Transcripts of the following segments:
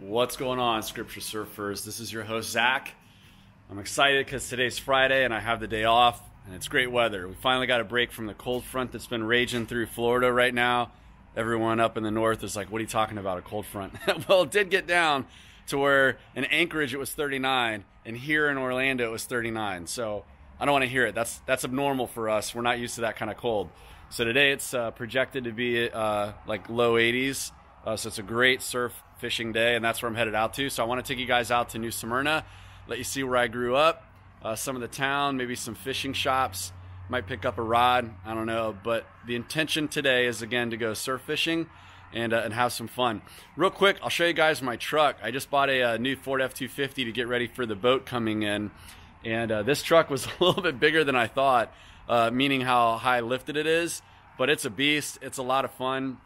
What's going on, Scripture Surfers? This is your host, Zach. I'm excited because today's Friday and I have the day off and it's great weather. We finally got a break from the cold front that's been raging through Florida right now. Everyone up in the north is like, What are you talking about? A cold front? well, it did get down to where in Anchorage it was 39 and here in Orlando it was 39. So I don't want to hear it. That's, that's abnormal for us. We're not used to that kind of cold. So today it's uh, projected to be uh, like low 80s. Uh, so it's a great surf fishing day, and that's where I'm headed out to. So I want to take you guys out to New Smyrna, let you see where I grew up, uh, some of the town, maybe some fishing shops. Might pick up a rod, I don't know. But the intention today is again to go surf fishing and, uh, and have some fun. Real quick, I'll show you guys my truck. I just bought a, a uh, new Ford F-250 to get ready for the boat coming in. And uh, this truck was a little bit bigger than I thought, uh, meaning how high lifted it is. But it's a beast. It's a lot of fun.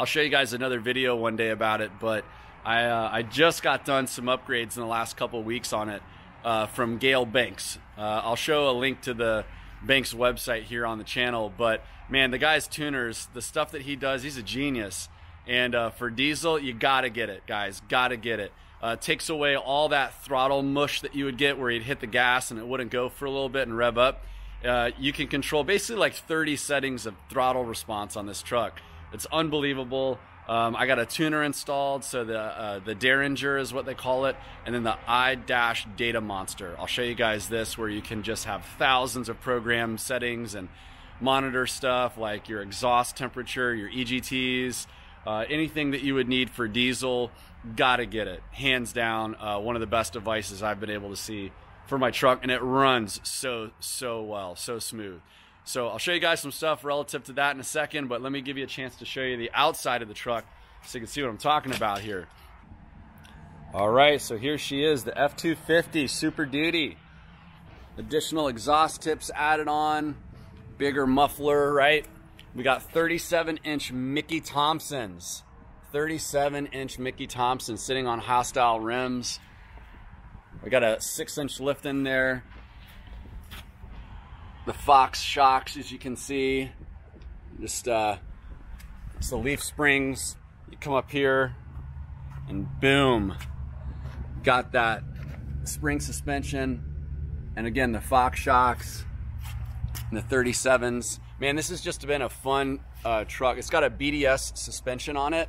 I'll show you guys another video one day about it, but I, uh, I just got done some upgrades in the last couple weeks on it uh, from Gale Banks. Uh, I'll show a link to the Banks website here on the channel, but man, the guy's tuners, the stuff that he does, he's a genius. And uh, for diesel, you gotta get it, guys, gotta get it. Uh, takes away all that throttle mush that you would get where you'd hit the gas and it wouldn't go for a little bit and rev up. Uh, you can control basically like 30 settings of throttle response on this truck. It's unbelievable. Um, I got a tuner installed, so the uh, the Derringer is what they call it, and then the iDash Data Monster. I'll show you guys this, where you can just have thousands of program settings and monitor stuff like your exhaust temperature, your EGTs, uh, anything that you would need for diesel. Gotta get it, hands down. Uh, one of the best devices I've been able to see for my truck, and it runs so so well, so smooth. So I'll show you guys some stuff relative to that in a second, but let me give you a chance to show you the outside of the truck so you can see what I'm talking about here. All right, so here she is, the F-250 Super Duty. Additional exhaust tips added on, bigger muffler, right? We got 37 inch Mickey Thompsons. 37 inch Mickey Thompson sitting on hostile rims. We got a six inch lift in there the Fox shocks, as you can see. Just, uh, it's the leaf springs. You come up here and boom, got that spring suspension. And again, the Fox shocks and the 37s. Man, this has just been a fun uh, truck. It's got a BDS suspension on it.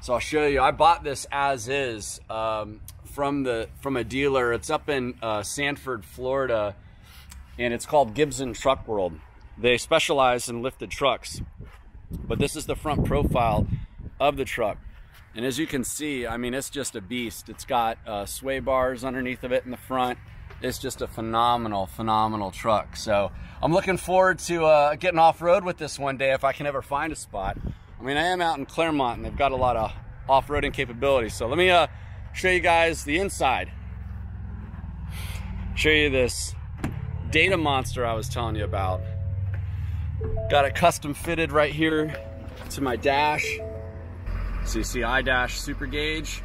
So I'll show you. I bought this as is um, from the from a dealer. It's up in uh, Sanford, Florida and it's called Gibson Truck World. They specialize in lifted trucks, but this is the front profile of the truck. And as you can see, I mean, it's just a beast. It's got uh, sway bars underneath of it in the front. It's just a phenomenal, phenomenal truck. So I'm looking forward to uh, getting off-road with this one day if I can ever find a spot. I mean, I am out in Clermont and they've got a lot of off-roading capability. So let me uh, show you guys the inside. Show you this data monster I was telling you about. Got it custom fitted right here to my dash. So you see iDash Super Gauge.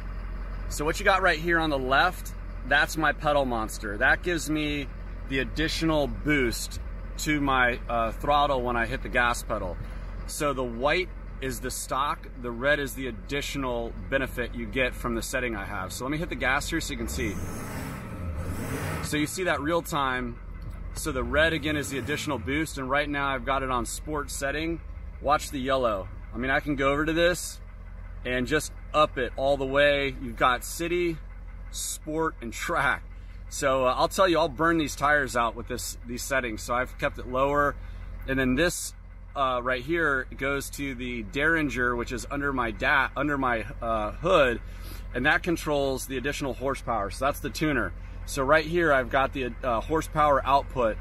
So what you got right here on the left, that's my pedal monster. That gives me the additional boost to my uh, throttle when I hit the gas pedal. So the white is the stock, the red is the additional benefit you get from the setting I have. So let me hit the gas here so you can see. So you see that real time so the red again is the additional boost and right now I've got it on sport setting. Watch the yellow. I mean, I can go over to this and just up it all the way. You've got city, sport, and track. So uh, I'll tell you, I'll burn these tires out with this these settings. So I've kept it lower. And then this uh, right here goes to the Derringer, which is under my under my uh, hood, and that controls the additional horsepower. So that's the tuner. So right here, I've got the uh, horsepower output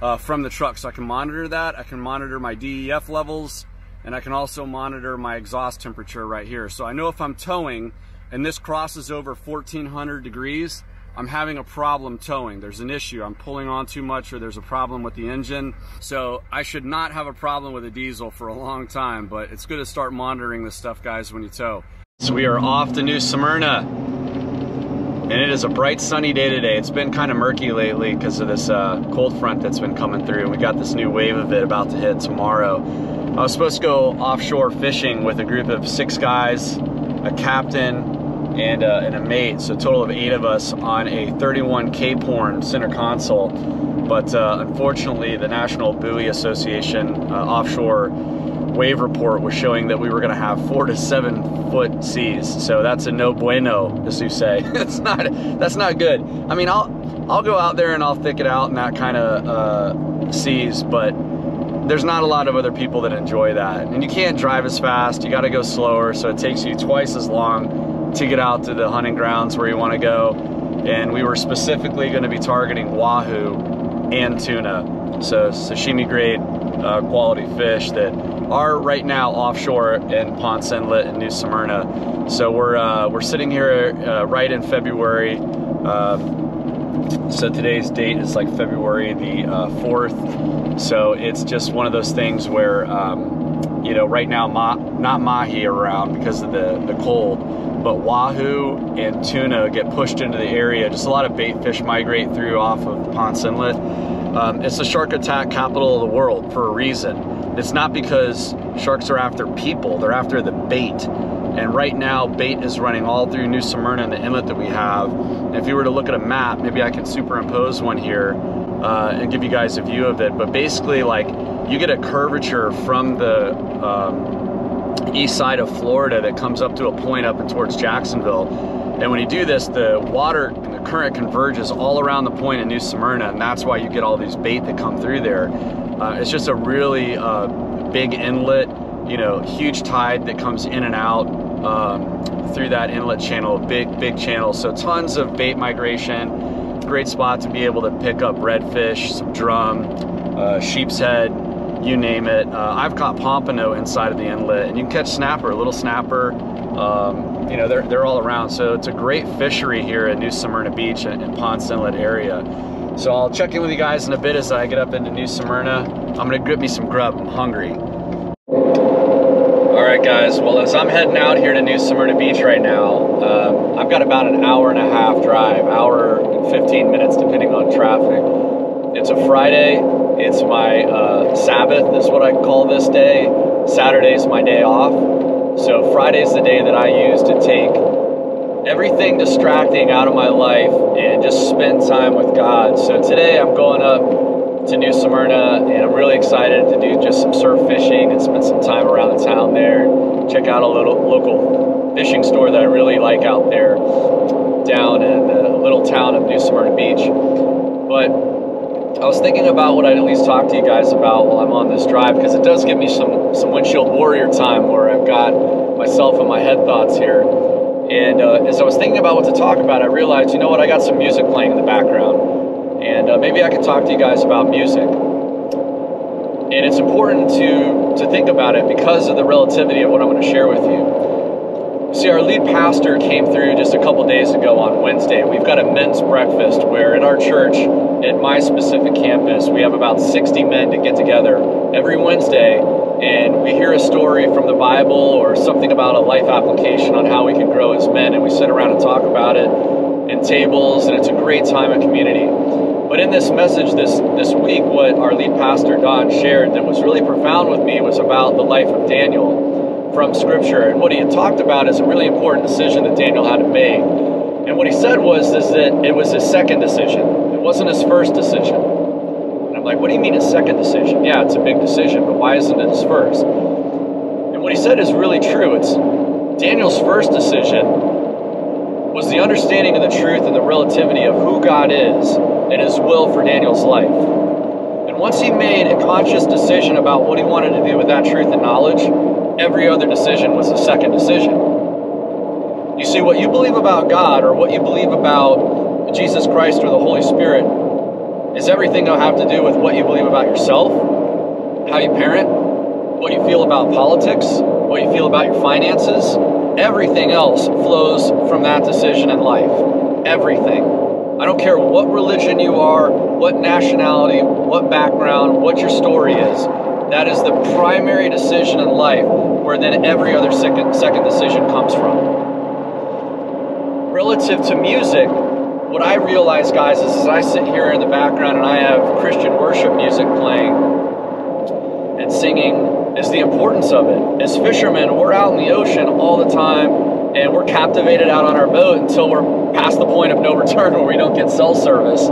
uh, from the truck. So I can monitor that. I can monitor my DEF levels and I can also monitor my exhaust temperature right here. So I know if I'm towing and this crosses over 1400 degrees, I'm having a problem towing. There's an issue. I'm pulling on too much or there's a problem with the engine. So I should not have a problem with a diesel for a long time, but it's good to start monitoring this stuff, guys, when you tow. So we are off to New Smyrna. And it is a bright sunny day today. It's been kind of murky lately because of this uh, cold front that's been coming through. And we got this new wave of it about to hit tomorrow. I was supposed to go offshore fishing with a group of six guys, a captain, and, uh, and a mate, so a total of eight of us on a 31 Cape Horn center console. But uh, unfortunately, the National Buoy Association uh, offshore wave report was showing that we were going to have four to seven foot seas. So that's a no bueno, as you say. it's not. That's not good. I mean, I'll I'll go out there and I'll thick it out in that kind of uh, seas, but there's not a lot of other people that enjoy that. And you can't drive as fast. You got to go slower. So it takes you twice as long to get out to the hunting grounds where you want to go. And we were specifically going to be targeting wahoo and tuna. So sashimi grade uh, quality fish that are right now offshore in Ponce Inlet in New Smyrna. So we're uh, we're sitting here uh, right in February. Um, so today's date is like February the uh, fourth. so it's just one of those things where um, you know right now ma not mahi around because of the the cold, but wahoo and tuna get pushed into the area. Just a lot of bait fish migrate through off of Ponce Inlet. Um, it's the shark attack capital of the world for a reason. It's not because sharks are after people, they're after the bait. And right now, bait is running all through New Smyrna and the inlet that we have. And if you were to look at a map, maybe I can superimpose one here uh, and give you guys a view of it. But basically, like, you get a curvature from the um, east side of Florida that comes up to a point up and towards Jacksonville. And when you do this, the water current converges all around the point in New Smyrna, and that's why you get all these bait that come through there. Uh, it's just a really uh, big inlet, you know, huge tide that comes in and out um, through that inlet channel, big, big channel. So tons of bait migration, great spot to be able to pick up redfish, some drum, uh, sheep's head, you name it. Uh, I've caught pompano inside of the inlet, and you can catch snapper, little snapper. Um, you know, they're, they're all around. So it's a great fishery here at New Smyrna Beach and, and Ponce Inlet area. So I'll check in with you guys in a bit as I get up into New Smyrna. I'm gonna grip me some grub, I'm hungry. All right guys, well as I'm heading out here to New Smyrna Beach right now, um, I've got about an hour and a half drive, hour and 15 minutes depending on traffic. It's a Friday, it's my uh, Sabbath is what I call this day. Saturday's my day off. So Friday's the day that I use to take everything distracting out of my life and just spend time with God. So today I'm going up to New Smyrna and I'm really excited to do just some surf fishing and spend some time around the town there. Check out a little local fishing store that I really like out there down in the little town of New Smyrna Beach. But I was thinking about what I'd at least talk to you guys about while I'm on this drive because it does give me some some windshield warrior time where I've got myself and my head thoughts here. And uh, as I was thinking about what to talk about, I realized, you know what, I got some music playing in the background. And uh, maybe I could talk to you guys about music. And it's important to, to think about it because of the relativity of what I'm going to share with you. See, our lead pastor came through just a couple days ago on Wednesday. We've got a men's breakfast where in our church, at my specific campus, we have about 60 men to get together every Wednesday and we hear a story from the Bible or something about a life application on how we can grow as men, and we sit around and talk about it in tables, and it's a great time of community. But in this message this, this week, what our lead pastor Don shared that was really profound with me was about the life of Daniel from Scripture. And what he had talked about is a really important decision that Daniel had to make. And what he said was is that it was his second decision. It wasn't his first decision And I'm like, what do you mean a second decision? Yeah, it's a big decision, but why isn't it his first? And what he said is really true. It's Daniel's first decision was the understanding of the truth and the relativity of who God is and his will for Daniel's life. And once he made a conscious decision about what he wanted to do with that truth and knowledge, every other decision was a second decision. You see, what you believe about God or what you believe about Jesus Christ or the Holy Spirit is everything to have to do with what you believe about yourself, how you parent, what you feel about politics, what you feel about your finances. Everything else flows from that decision in life. Everything. I don't care what religion you are, what nationality, what background, what your story is. That is the primary decision in life where then every other second, second decision comes from. Relative to music, what I realize, guys, is as I sit here in the background and I have Christian worship music playing and singing, is the importance of it. As fishermen, we're out in the ocean all the time and we're captivated out on our boat until we're past the point of no return where we don't get cell service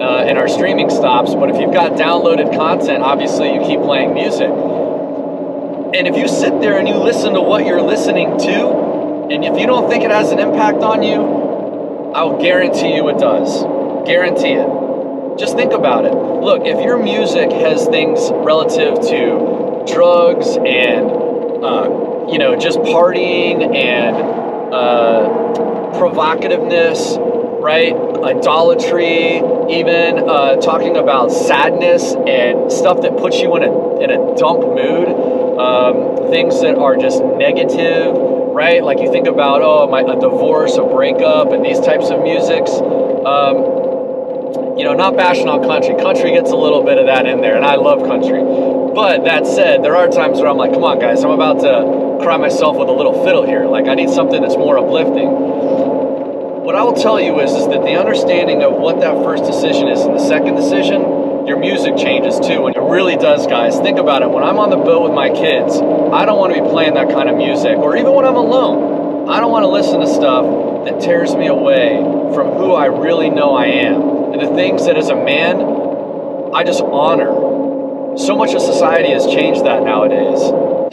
uh, and our streaming stops. But if you've got downloaded content, obviously you keep playing music. And if you sit there and you listen to what you're listening to, and if you don't think it has an impact on you, I will guarantee you it does. Guarantee it. Just think about it. Look, if your music has things relative to drugs and, uh, you know, just partying and uh, provocativeness, right? Idolatry, even uh, talking about sadness and stuff that puts you in a, in a dump mood um, things that are just negative, right? Like you think about, oh, my, a divorce, a breakup, and these types of musics. Um, you know, not bashing on country. Country gets a little bit of that in there, and I love country. But that said, there are times where I'm like, come on, guys, I'm about to cry myself with a little fiddle here. Like, I need something that's more uplifting. What I will tell you is, is that the understanding of what that first decision is and the second decision your music changes too. And it really does, guys. Think about it. When I'm on the boat with my kids, I don't want to be playing that kind of music. Or even when I'm alone, I don't want to listen to stuff that tears me away from who I really know I am. And the things that as a man, I just honor. So much of society has changed that nowadays.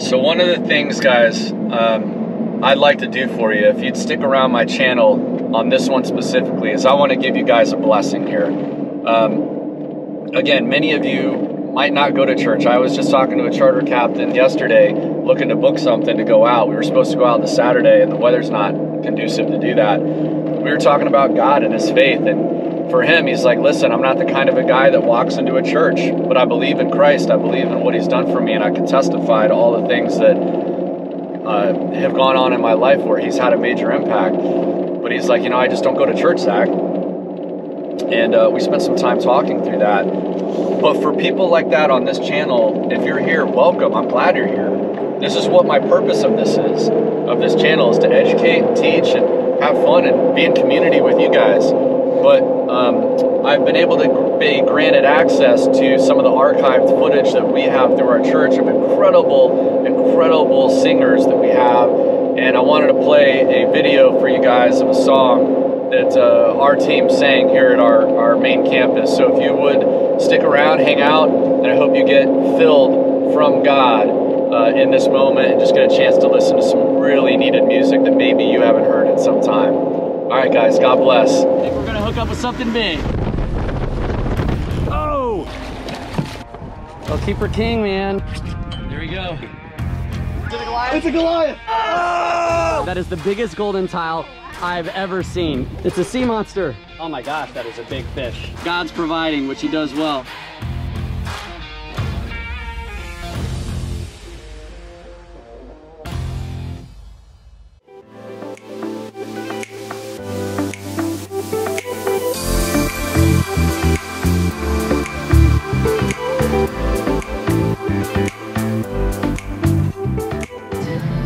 So one of the things, guys, um, I'd like to do for you, if you'd stick around my channel on this one specifically, is I want to give you guys a blessing here. Um, again, many of you might not go to church. I was just talking to a charter captain yesterday looking to book something to go out. We were supposed to go out this Saturday, and the weather's not conducive to do that. We were talking about God and his faith, and for him, he's like, Listen, I'm not the kind of a guy that walks into a church, but I believe in Christ. I believe in what he's done for me, and I can testify to all the things that uh, have gone on in my life where he's had a major impact. But he's like, You know, I just don't go to church, Zach and uh, we spent some time talking through that. But for people like that on this channel, if you're here, welcome. I'm glad you're here. This is what my purpose of this is, of this channel, is to educate and teach and have fun and be in community with you guys. But um, I've been able to be granted access to some of the archived footage that we have through our church of incredible, incredible singers that we have. And I wanted to play a video for you guys of a song that uh, our team sang here at our, our main campus. So if you would stick around, hang out, and I hope you get filled from God uh, in this moment and just get a chance to listen to some really needed music that maybe you haven't heard in some time. All right, guys, God bless. I think we're going to hook up with something big. Oh! Well, keep her king, man. There we go. Is it a Goliath? It's a Goliath! Oh! That is the biggest golden tile I've ever seen. It's a sea monster. Oh my gosh, that is a big fish. God's providing, which he does well.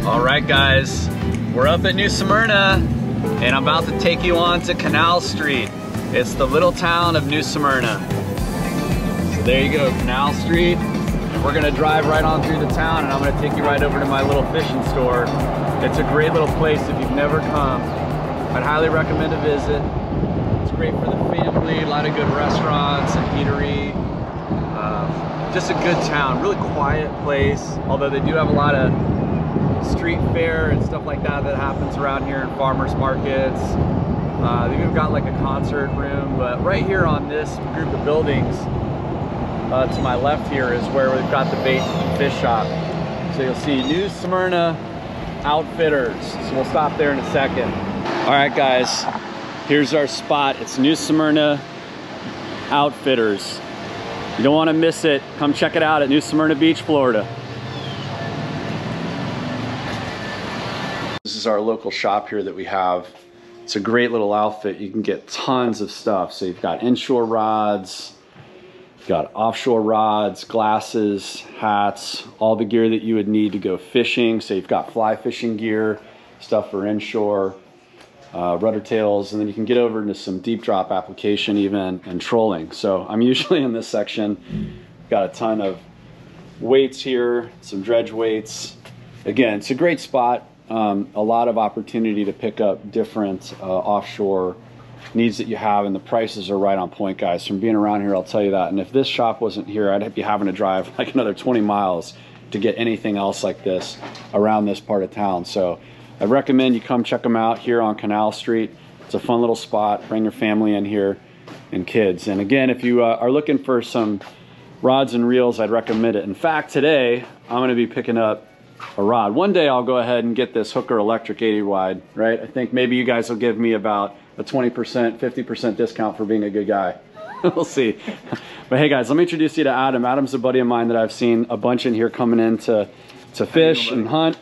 All right, guys, we're up at New Smyrna and I'm about to take you on to Canal Street. It's the little town of New Smyrna. So there you go, Canal Street. We're gonna drive right on through the town and I'm gonna take you right over to my little fishing store. It's a great little place if you've never come. I'd highly recommend a visit. It's great for the family, a lot of good restaurants and eatery. Uh, just a good town, really quiet place, although they do have a lot of street fair and stuff like that that happens around here in farmers markets. Uh, they've even got like a concert room, but right here on this group of buildings uh, to my left here is where we've got the bait fish shop. So you'll see New Smyrna Outfitters. So we'll stop there in a second. All right, guys, here's our spot. It's New Smyrna Outfitters. You don't want to miss it. Come check it out at New Smyrna Beach, Florida. Our local shop here that we have. It's a great little outfit. You can get tons of stuff. So you've got inshore rods, got offshore rods, glasses, hats, all the gear that you would need to go fishing. So you've got fly fishing gear, stuff for inshore, uh, rudder tails, and then you can get over into some deep drop application even and trolling. So I'm usually in this section. Got a ton of weights here, some dredge weights. Again, it's a great spot um, a lot of opportunity to pick up different uh, offshore needs that you have, and the prices are right on point, guys. From being around here, I'll tell you that. And if this shop wasn't here, I'd be having to drive like another 20 miles to get anything else like this around this part of town. So I recommend you come check them out here on Canal Street. It's a fun little spot. Bring your family in here and kids. And again, if you uh, are looking for some rods and reels, I'd recommend it. In fact, today I'm going to be picking up a rod. One day I'll go ahead and get this Hooker Electric 80 wide, right? I think maybe you guys will give me about a 20%, 50% discount for being a good guy. we'll see. But hey guys, let me introduce you to Adam. Adam's a buddy of mine that I've seen a bunch in here coming in to, to fish and hunt.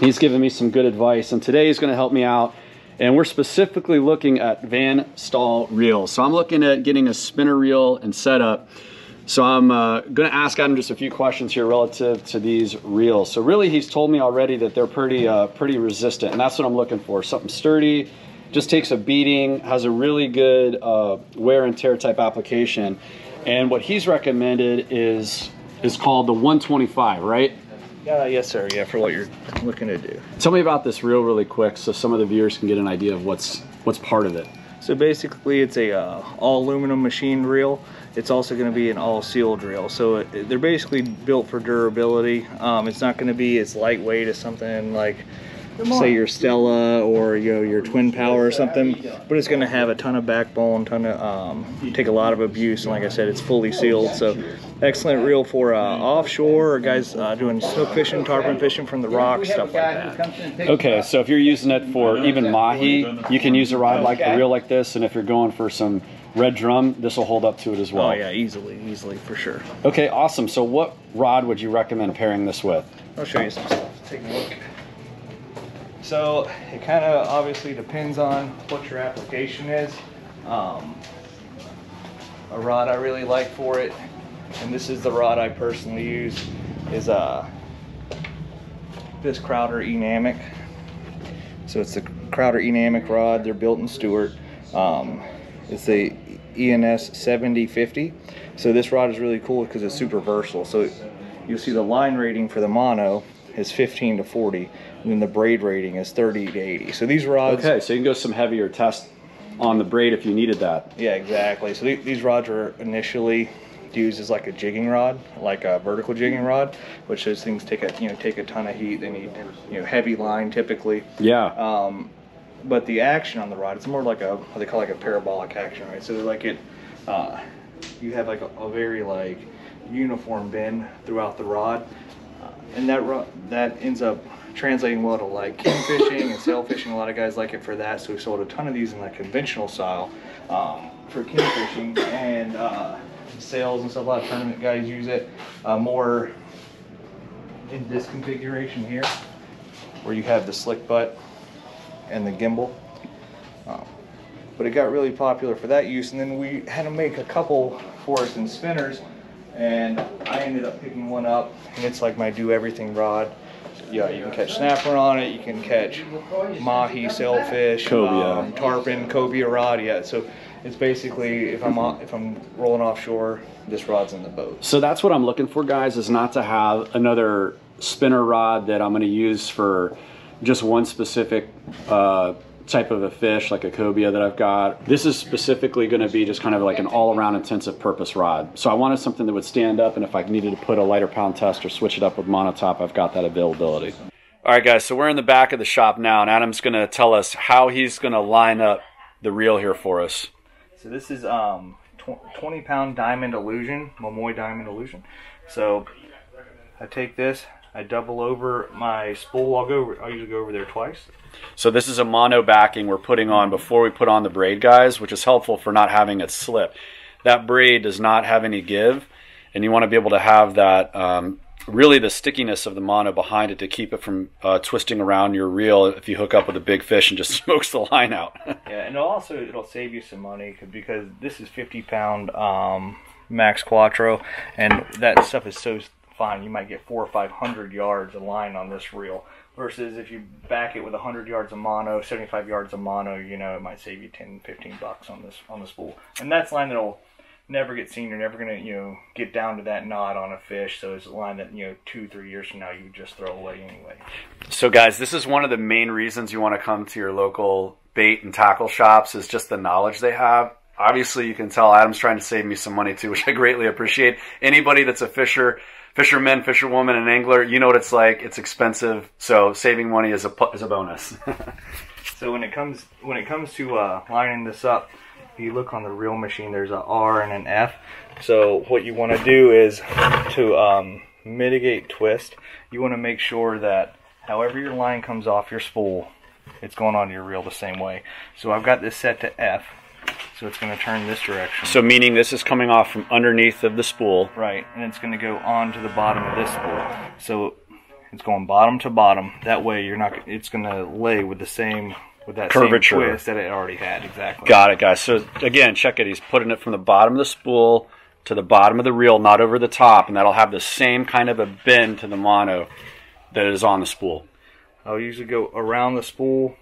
He's given me some good advice and today he's gonna help me out and we're specifically looking at Van Staal reels. So I'm looking at getting a spinner reel and setup. So I'm uh, gonna ask Adam just a few questions here relative to these reels. So really he's told me already that they're pretty, uh, pretty resistant and that's what I'm looking for. Something sturdy, just takes a beating, has a really good uh, wear and tear type application. And what he's recommended is is called the 125, right? Yeah, yes, sir. Yeah, for what you're looking to do. Tell me about this reel really quick, so some of the viewers can get an idea of what's what's part of it. So basically, it's a uh, all aluminum machine reel. It's also going to be an all sealed reel. So it, they're basically built for durability. Um, it's not going to be as lightweight as something like say your Stella or you know, your Twin Power or something, but it's going to have a ton of backbone, ton of um, take a lot of abuse, and like I said, it's fully sealed. So excellent reel for uh, offshore or guys uh, doing snook fishing, tarpon fishing from the rocks, stuff like that. Okay, so if you're using it for even mahi, you can use a rod like the reel like this, and if you're going for some red drum, this will hold up to it as well. Oh yeah, easily, easily for sure. Okay, awesome. So what rod would you recommend pairing this with? I'll show you some stuff. Take a look. So it kind of obviously depends on what your application is. Um, a rod I really like for it, and this is the rod I personally use, is uh, this Crowder Enamic. So it's the Crowder Enamic rod. They're built in Stuart. Um, it's the ENS 7050. So this rod is really cool because it's super versatile. So you'll see the line rating for the mono is 15 to 40 and then the braid rating is 30 to 80. So these rods. Okay, so you can go some heavier test on the braid if you needed that. Yeah, exactly. So th these rods were initially used as like a jigging rod, like a vertical jigging rod, which those things take a you know take a ton of heat. They need you know heavy line typically. Yeah. Um, but the action on the rod, it's more like a what they call like a parabolic action, right? So like it, uh, you have like a, a very like uniform bend throughout the rod, uh, and that that ends up translating well to like king fishing and sail fishing. A lot of guys like it for that, so we sold a ton of these in like conventional style um, for king fishing and uh, sails and stuff. A lot of tournament guys use it uh, more in this configuration here, where you have the slick butt and the gimbal. Um, but it got really popular for that use, and then we had to make a couple for us in spinners, and I ended up picking one up, and it's like my do everything rod yeah, you can catch snapper on it. You can catch mahi, sailfish, cobia, um, tarpon, cobia rod. Yeah, so it's basically if I'm if I'm rolling offshore, this rod's in the boat. So that's what I'm looking for, guys. Is not to have another spinner rod that I'm going to use for just one specific uh, type of a fish like a cobia that I've got. This is specifically going to be just kind of like an all-around intensive purpose rod. So I wanted something that would stand up and if I needed to put a lighter pound test or switch it up with monotop, I've got that availability. All right, guys, so we're in the back of the shop now and Adam's going to tell us how he's going to line up the reel here for us. So this is um, 20 pound diamond illusion, Momoi diamond illusion. So I take this, I double over my spool. I'll go. I'll usually go over there twice. So this is a mono backing we're putting on before we put on the braid, guys, which is helpful for not having it slip. That braid does not have any give, and you want to be able to have that um, really the stickiness of the mono behind it to keep it from uh, twisting around your reel if you hook up with a big fish and just smokes the line out. yeah, and also it'll save you some money because this is 50 pound um, max quattro, and that stuff is so fine. You might get four or five hundred yards of line on this reel. Versus if you back it with 100 yards of mono, 75 yards of mono, you know, it might save you 10, 15 bucks on this on the spool. And that's line that'll never get seen. You're never gonna you know get down to that knot on a fish. So it's a line that you know two three years from now you would just throw away anyway. So, guys, this is one of the main reasons you want to come to your local bait and tackle shops is just the knowledge they have. Obviously, you can tell Adam's trying to save me some money too, which I greatly appreciate. Anybody that's a fisher, fisherman, fisherwoman, and angler, you know what it's like. It's expensive, so saving money is a is a bonus. So when it comes when it comes to uh, lining this up, if you look on the reel machine, there's a R and an F. So what you want to do is to um, mitigate twist. You want to make sure that however your line comes off your spool, it's going on your reel the same way. So I've got this set to F, so it's going to turn this direction. so, meaning this is coming off from underneath of the spool. Right, and it's going to go on to the bottom of this spool. So it's going bottom to bottom. That way, you're not. It's going to lay with the same with that Curvature. same twist that it already had. Exactly. Got it, guys. So again, check it. He's putting it from the bottom of the spool to the bottom of the reel, not over the top, and that'll have the same kind of a bend to the mono that is on the spool. I'll usually go around the spool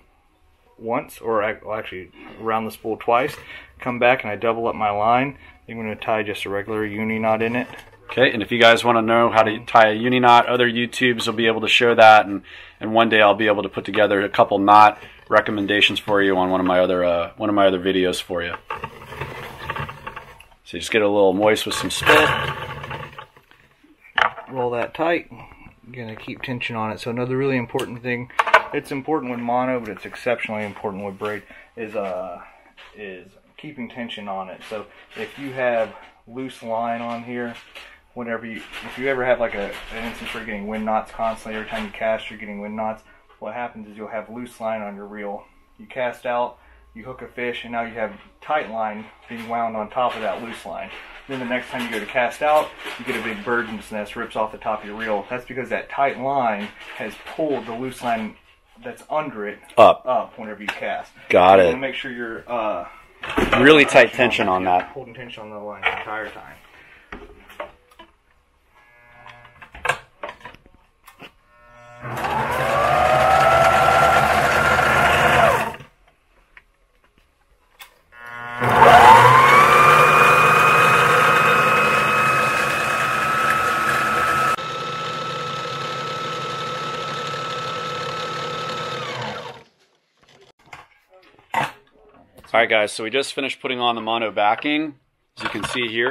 once, or ac- well, actually around the spool twice. Come back and I double up my line. I'm going to tie just a regular uni knot in it. Okay, and if you guys want to know how to tie a uni knot, other YouTubes will be able to show that, and and one day I'll be able to put together a couple knot recommendations for you on one of my other uh, one of my other videos for you. So you just get a little moist with some spit. roll that tight. You're gonna keep tension on it. So another really important thing, it's important with mono, but it's exceptionally important with braid, is uh is keeping tension on it. So if you have loose line on here, whenever you if you ever have like a an instance where you're getting wind knots constantly, every time you cast you're getting wind knots, what happens is you'll have loose line on your reel. You cast out, you hook a fish, and now you have tight line being wound on top of that loose line. Then the next time you go to cast out, you get a big bird's nest rips off the top of your reel. That's because that tight line has pulled the loose line that's under it Up. up whenever you cast. Got you it. make sure you're uh, Really tight tension on that. holding tension on the line the entire time. All right, guys. So we just finished putting on the mono backing. As you can see here,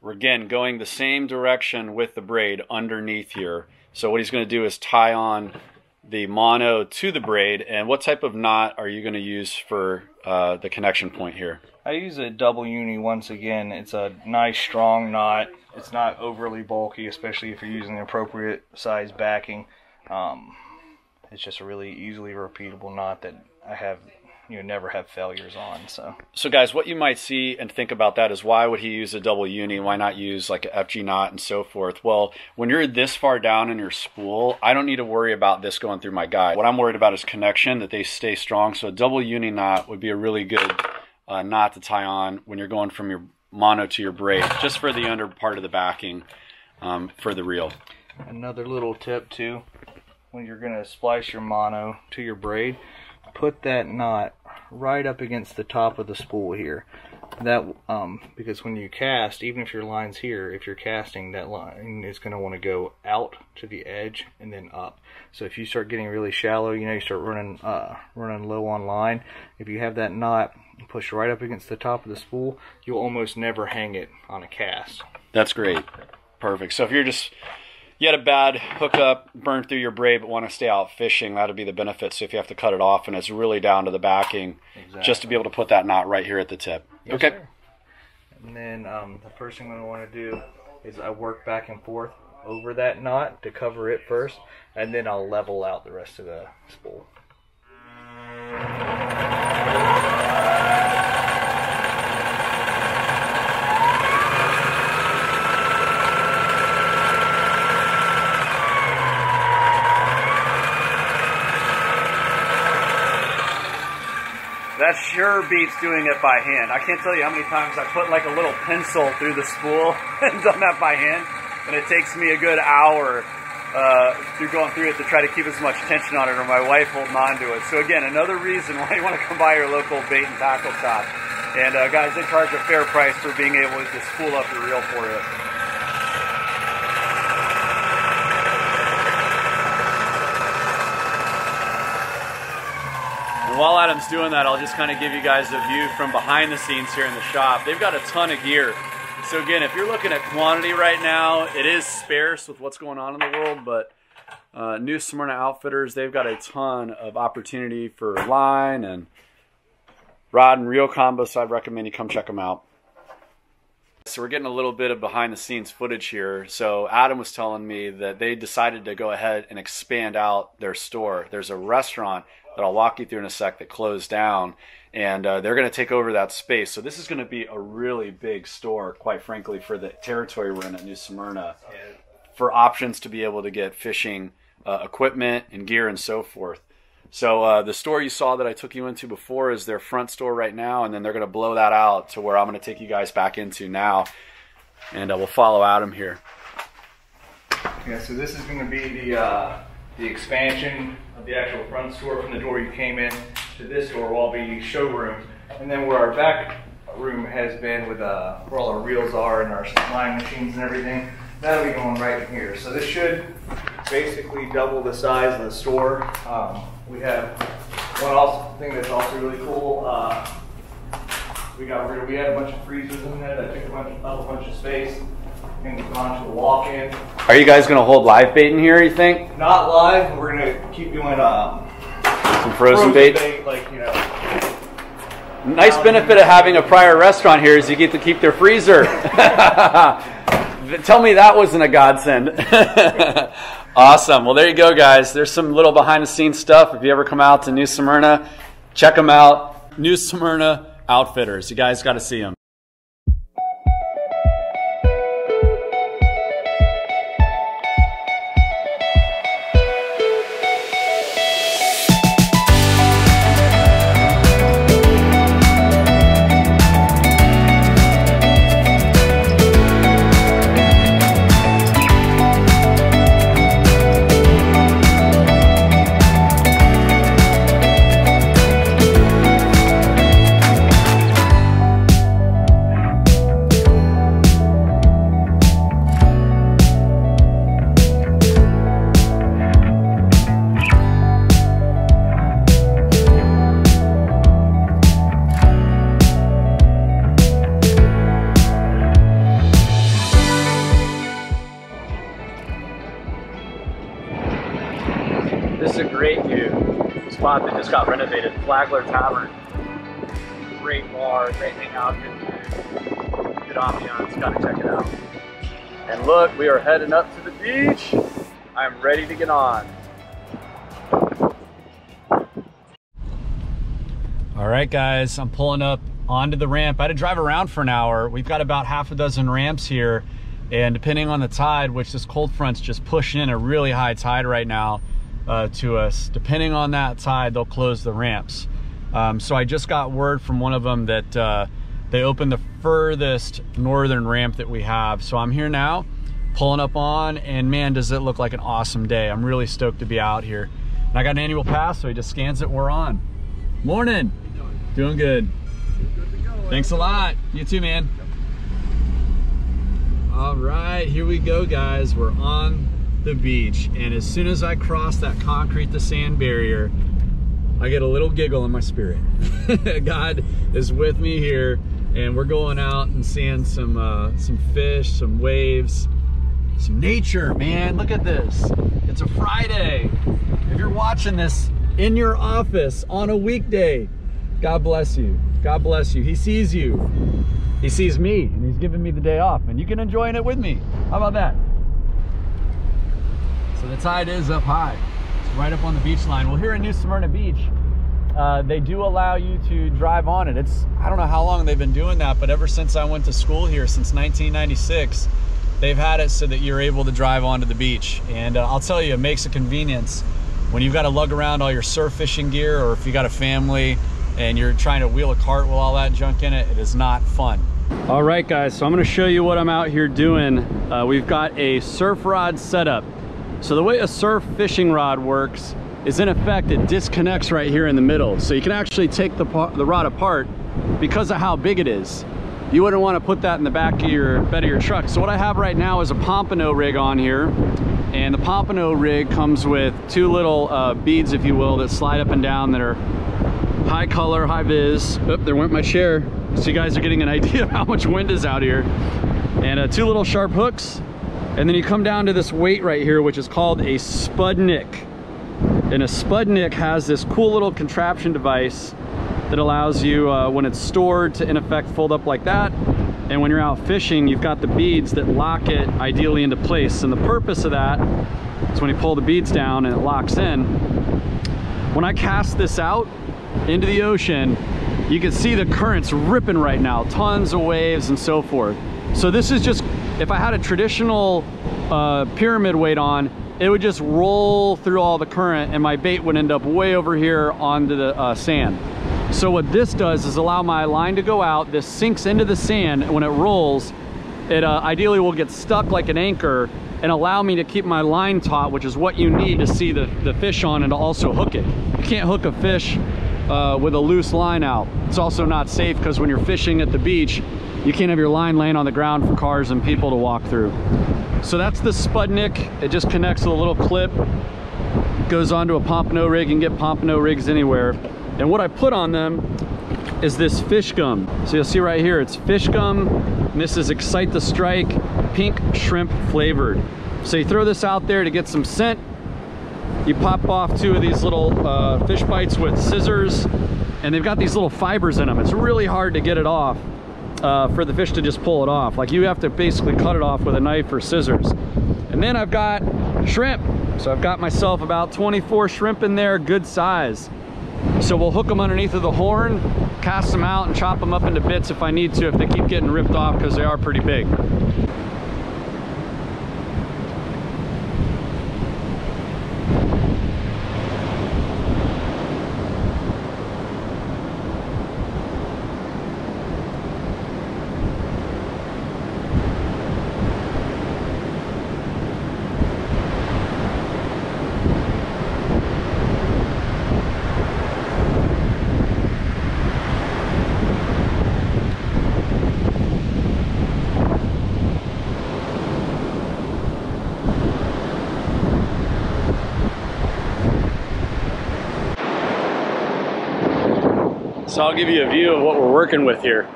we're again going the same direction with the braid underneath here. So what he's going to do is tie on the mono to the braid. And what type of knot are you going to use for uh, the connection point here? I use a double uni once again. It's a nice strong knot. It's not overly bulky, especially if you're using the appropriate size backing. Um, it's just a really easily repeatable knot that I have, you never have failures on. So So, guys, what you might see and think about that is why would he use a double uni? Why not use like a FG knot and so forth? Well, when you're this far down in your spool, I don't need to worry about this going through my guide. What I'm worried about is connection, that they stay strong. So, a double uni knot would be a really good uh, knot to tie on when you're going from your mono to your braid, just for the under part of the backing um, for the reel. another little tip too, when you're gonna splice your mono to your braid, put that knot right up against the top of the spool here. That um because when you cast, even if your line's here, if you're casting that line is gonna want to go out to the edge and then up. So if you start getting really shallow, you know, you start running uh running low on line. If you have that knot pushed right up against the top of the spool, you'll almost never hang it on a cast. That's great. Perfect. So if you're just you had a bad hookup, burned through your braid, but want to stay out fishing, that'd be the benefit. So if you have to cut it off and it's really down to the backing, just to be able to put that knot right here at the tip. Yes, okay. sir. And then um, the first thing I want to do is I work back and forth over that knot to cover it first, and then I'll level out the rest of the spool. That sure beats doing it by hand. I can't tell you how many times I put like a little pencil through the spool and done that by hand, and it takes me a good hour uh, through going through it to try to keep as much tension on it, or my wife holding on to it. So again, another reason why you want to come by your local bait and tackle shop And uh, guys, they charge a fair price for being able to spool up your reel for you. And while Adam's doing that, I'll just kind of give you guys a view from behind the scenes here in the shop. They've got a ton of gear. So again, if you're looking at quantity right now, it is sparse with what's going on in the world, but uh, New Smyrna Outfitters, they've got a ton of opportunity for line and rod and reel combos, so I'd recommend you come check them out. So we're getting a little bit of behind the scenes footage here. So Adam was telling me that they decided to go ahead and expand out their store. There's a restaurant that I'll walk you through in a sec that closed down, and uh, they're going to take over that space. So this is going to be a really big store, quite frankly, for the territory we're in at New Smyrna, for options to be able to get fishing uh, equipment and gear and so forth. So uh, the store you saw that I took you into before is their front store right now, and then they're going to blow that out to where I'm going to take you guys back into now, and uh, we'll follow Adam here. Yeah, so this is going to be the uh, the expansion of the actual front store from the door you came in to this door will all be showroom. And then where our back room has been with uh, where all our reels are and our line machines and everything, that'll be going right in here. So this should basically double the size of the store. Um, we have one also thing that's also really cool. Uh, we got rid of, we had a bunch of freezers in there that took a bunch, up a bunch of space and gone to the walk-in. Are you guys going to hold live bait in here? You think Not live. We're gonna keep doing um, some frozen, bait? like you know. Nice benefit of having a prior restaurant here is you get to keep their freezer. Tell me that wasn't a godsend. awesome. Well, there you go, guys. There's some little behind the scenes stuff. If you ever come out to New Smyrna, check them out. New Smyrna Outfitters. You guys got to see them. Spot that just got renovated. Flagler Tavern. Great bar, great hangout, good food, good ambiance. Gotta check it out. And look, we are heading up to the beach. I'm ready to get on. All right, guys, I'm pulling up onto the ramp. I had to drive around for an hour. We've got about half a dozen ramps here, and depending on the tide, which this cold front's just pushing in a really high tide right now uh, to us, depending on that tide, they'll close the ramps. Um, so I just got word from one of them that uh, they opened the furthest northern ramp that we have. So I'm here now, pulling up on, and man, does it look like an awesome day. I'm really stoked to be out here. And I got an annual pass, so he just scans it, we're on. Morning. Doing good. Thanks a lot. You too, man. All right, here we go, guys. We're on the beach, and as soon as I cross that concrete to sand barrier, I get a little giggle in my spirit. God is with me here, and we're going out and seeing some uh, some fish, some waves, some nature. Man, look at this. It's a Friday. If you're watching this in your office on a weekday, God bless you. God bless you. He sees you. He sees me, and he's giving me the day off, and you can enjoy it with me. How about that? So the tide is up high. It's right up on the beach line. Well, here in New Smyrna Beach, uh, they do allow you to drive on it. It's I don't know how long they've been doing that, but ever since I went to school here, since 1996, they've had it so that you're able to drive onto the beach. And uh, I'll tell you, it makes a convenience when you've got to lug around all your surf fishing gear, or if you got a family and you're trying to wheel a cart with all that junk in it, it is not fun. All right, guys, so I'm gonna show you what I'm out here doing. Uh, we've got a surf rod setup. So the way a surf fishing rod works is in effect, it disconnects right here in the middle. So you can actually take the, the rod apart because of how big it is. You wouldn't want to put that in the back of your bed of your truck. So what I have right now is a pompano rig on here. And the pompano rig comes with two little uh, beads, if you will, that slide up and down that are high color, high vis. Oop, there went my chair. So you guys are getting an idea of how much wind is out here. And uh, two little sharp hooks. And then you come down to this weight right here, which is called a Sputnik. And a Sputnik has this cool little contraption device that allows you, uh, when it's stored, to in effect fold up like that. And when you're out fishing, you've got the beads that lock it ideally into place. And the purpose of that is when you pull the beads down and it locks in. When I cast this out into the ocean, you can see the currents ripping right now, tons of waves and so forth. So this is just, if I had a traditional uh, pyramid weight on, it would just roll through all the current and my bait would end up way over here onto the uh, sand. So what this does is allow my line to go out, this sinks into the sand, and when it rolls, it uh, ideally will get stuck like an anchor and allow me to keep my line taut, which is what you need to see the, the fish on and to also hook it. You can't hook a fish uh, with a loose line out. It's also not safe because when you're fishing at the beach, you can't have your line laying on the ground for cars and people to walk through. So that's the Sputnik. It just connects with a little clip, goes onto a pompano rig. and get pompano rigs anywhere. And what I put on them is this fish gum. So you'll see right here, it's fish gum. And this is Excite the Strike pink shrimp flavored. So you throw this out there to get some scent. You pop off two of these little uh, fish bites with scissors and they've got these little fibers in them. It's really hard to get it off uh, for the fish to just pull it off. Like you have to basically cut it off with a knife or scissors. And then I've got shrimp. So I've got myself about 24 shrimp in there, good size. So we'll hook them underneath of the horn, cast them out and chop them up into bits if I need to, if they keep getting ripped off because they are pretty big. So I'll give you a view of what we're working with here.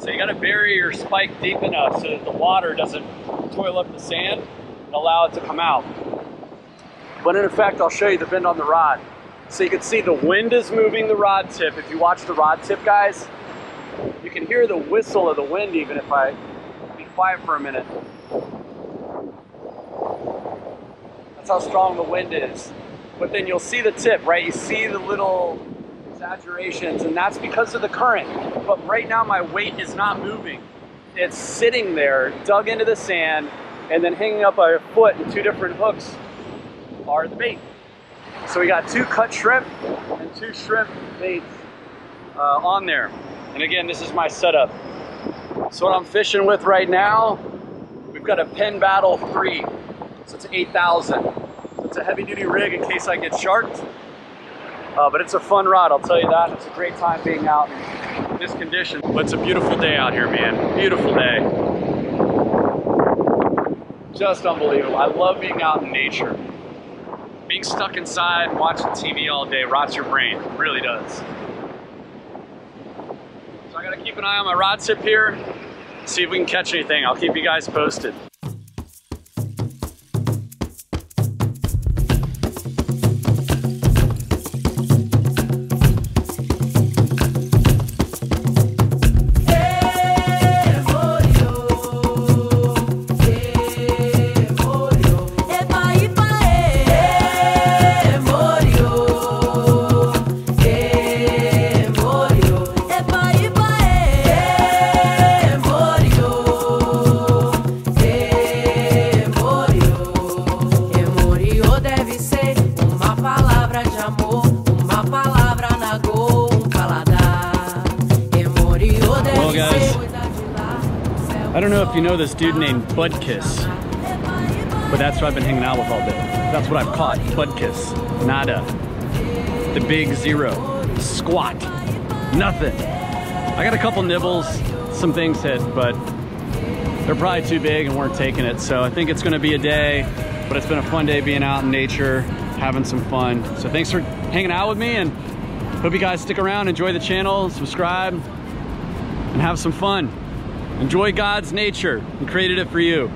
So you gotta bury your spike deep enough so that the water doesn't toil up the sand and allow it to come out. But in effect, I'll show you the bend on the rod. So you can see the wind is moving the rod tip. If you watch the rod tip, guys, you can hear the whistle of the wind even if I be quiet for a minute. That's how strong the wind is but then you'll see the tip, right? You see the little exaggerations, and that's because of the current. But right now, my weight is not moving. It's sitting there, dug into the sand, and then hanging up a foot and two different hooks are the bait. So we got two cut shrimp and two shrimp baits uh, on there. And again, this is my setup. So what I'm fishing with right now, we've got a Penn Battle 3. So it's 8,000. It's a heavy duty rig in case I get sharked. Uh, but it's a fun rod, I'll tell you that. It's a great time being out in this condition. But it's a beautiful day out here, man. Beautiful day. Just unbelievable. I love being out in nature. Being stuck inside watching TV all day rots your brain. It really does. So I gotta keep an eye on my rod tip here, see if we can catch anything. I'll keep you guys posted. Know this dude named Budkiss. But that's what I've been hanging out with all day. That's what I've caught. Budkiss. nada, the big zero, squat, nothing. I got a couple nibbles, some things hit, but they're probably too big and weren't taking it. So I think it's gonna be a day, but it's been a fun day being out in nature, having some fun. So thanks for hanging out with me and hope you guys stick around, enjoy the channel, subscribe, and have some fun. Enjoy God's nature. He created it for you.